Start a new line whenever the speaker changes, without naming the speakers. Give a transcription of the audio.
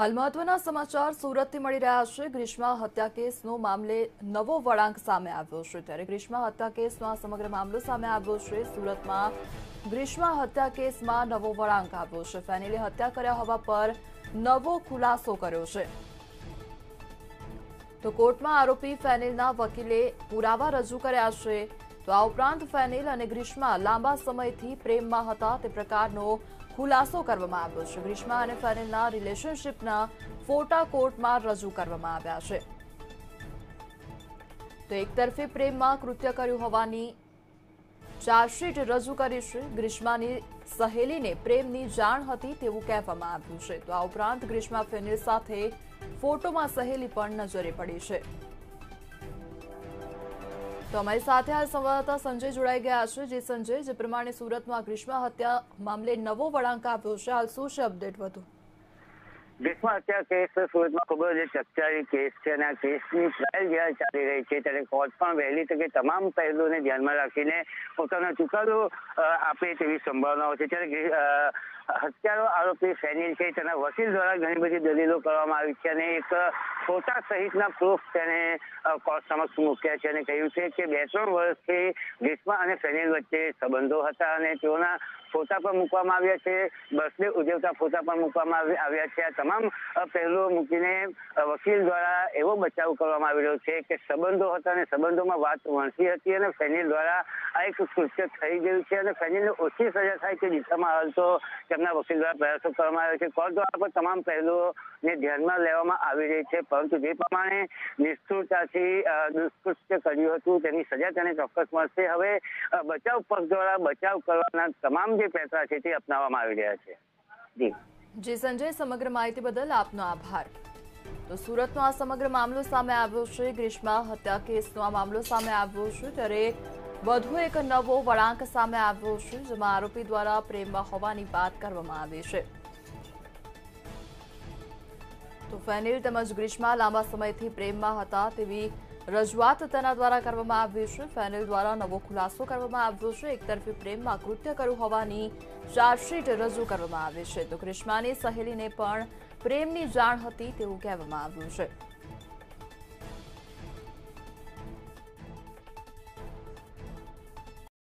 હાલ મહત્વના સમાચાર સુરતથી મળી રહ્યા છે. ગ્રીષ્મા હત્યા કેસનો મામલે નવો વળાંક સામે આવ્યો છે ત્યારે ગ્રીષ્મા હત્યા કેસનો આ સમગ્ર મામલો સામે આવ્યો છે. સુરતમાં ગ્રીષ્મા હત્યા કેસમાં નવો વળાંક આવ્યો છે. ફેનિલે હત્યા કર્યા હોવા પર નવો ખુલાસો કર્યો છે. તો કોર્ટમાં આરોપી ફેનિલના વકીલે પુરાવા રજૂ કર્યા છે. તો આ ઉપરાંત ફેનિલ અને ગ્રીષ્મા લાંબા સમયથી પ્રેમમાં હતા તે પ્રકારનો ખુલાસો કરવામાં આવ્યો છે. ગ્રીષ્મા અને ફેનિલના રિલેશનશીપના ફોટા કોર્ટમાં રજૂ કરવામાં આવ્યા છે. તો એકતરફી પ્રેમમાં કૃત્ય કર્યું હોવાની ચાર્જશીટ રજૂ કરી છે. ગ્રીષ્માની સહેલીને પ્રેમની જાણ હતી તેવું કહેવામાં આવ્યું છે. તો આ ઉપરાંત ગ્રીષ્મા ફેનિલ સાથે ફોટોમાં સહેલી પણ નજરે પડી છે. તો અમારી સાથે આ સંવાદદાતા સંજય જોડાઈ ગયા છે. જે સંજય, જે પ્રમાણે સુરતમાં ગ્રીષ્મા હત્યા મામલે નવો વળાંક આપ્યો છે. હાલ શું છે અપડેટ વધુ?
ગ્રીષ્મા હત્યા કેસ સુરતમાં ખૂબ જ ચકચારી કેસ છે અને આ કેસની ટ્રાયલ જ્યારે ચાલી રહી છે ત્યારે કોર્ટ પણ વહેલી તકે તમામ પહેલોને ધ્યાનમાં રાખીને પોતાનો ચુકાદો આપે તેવી સંભાવનાઓ છે. ત્યારે હત્યારો આરોપી ફેનિલ છે, તેના વકીલ દ્વારા ઘણી બધી દલીલો કરવામાં આવી છે અને એક ફોટા સહિતના પ્રૂફ તેને કોર્ટ સમક્ષ મૂક્યા છે અને કહ્યું છે કે બે ત્રણ વર્ષથી ગ્રીષ્મા અને ફેનિલ વચ્ચે સંબંધો હતા અને તેઓના ફોટા પણ મૂકવામાં આવ્યા છે, બર્થડે ઉજવતા ફોટા પણ મૂકવામાં આવ્યા છે. આ તમામ પહેલો મૂકીને વકીલ દ્વારા એવો બચાવ કરવામાં આવી રહ્યો છે કે સંબંધો હતા અને સંબંધોમાં વાત વણસી હતી અને ફેનિલ દ્વારા આ એક કૃત્ય થઈ ગયું છે અને ફેનિલને ઓછી સજા થાય તે દિશામાં હાલ તો તેમના વકીલ દ્વારા પ્રયાસો કરવામાં આવ્યા છે. કોર્ટ દ્વારા પણ તમામ પહેલુઓને ધ્યાનમાં લેવામાં આવી રહી છે. પરંતુ જે પ્રમાણે નિષ્ઠુરતાથી દુષ્કૃત્ય કર્યું હતું, તેની સજા તેને ચોક્કસ મળશે. હવે બચાવ પક્ષ દ્વારા બચાવ કરવાના તમામ જે પેટા છે તે અપનાવવામાં આવી રહ્યા છે. જી.
જી, સંજય, સમગ્ર માહિતી બદલ આપનો આભાર. તો સુરતનો આ સમગ્ર મામલો સામે આવ્યો છે. ગ્રીષ્મા હત્યા કેસનો આ મામલો સામે આવ્યો છે. ત્યારે વધુ એક નવો વળાંક સામે આવ્યો છે, જેમાં આરોપી દ્વારા પ્રેમમાં હોવાની વાત કરવામાં આવી છે. તો ફેનિલ તેમજ ગ્રીષ્મા લાંબા સમયથી પ્રેમમાં હતા તેવી રજૂઆત તેના દ્વારા કરવામાં આવી છે. ફેનિલ દ્વારા નવો ખુલાસો કરવામાં આવ્યો છે. એકતરફી પ્રેમમાં કૃત્ય કર્યું હોવાની ચાર્જશીટ રજૂ કરવામાં આવી છે. તો ગ્રીષ્માની સહેલીને પણ પ્રેમની જાણ હતી તેવું કહેવામાં આવ્યું છે.